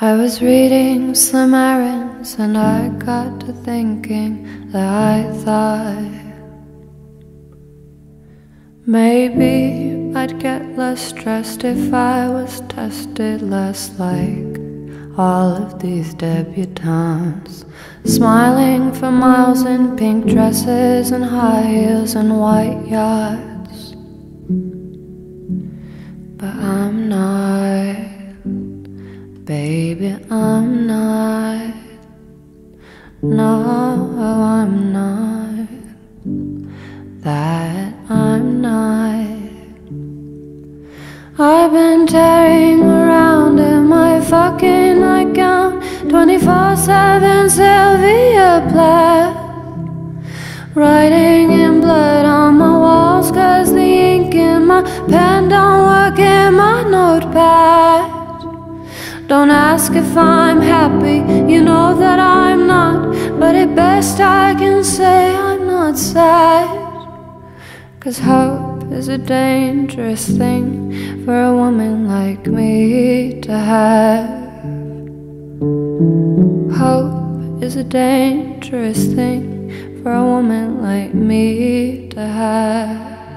I was reading Slim Aarons and I got to thinking that I thought maybe I'd get less stressed if I was tested less like all of these debutantes. Smiling for miles in pink dresses and high heels and white yachts. But I'm. Baby, I'm not. No, I'm not. That I'm not. I've been tearing around in my fucking nightgown 24 7 Sylvia Plath. Writing in blood on my walls, cause the ink in my pen don't work in my notepad. Don't ask if I'm happy, you know that I'm not. But at best I can say I'm not sad. Cause hope is a dangerous thing for a woman like me to have. Hope is a dangerous thing for a woman like me to have.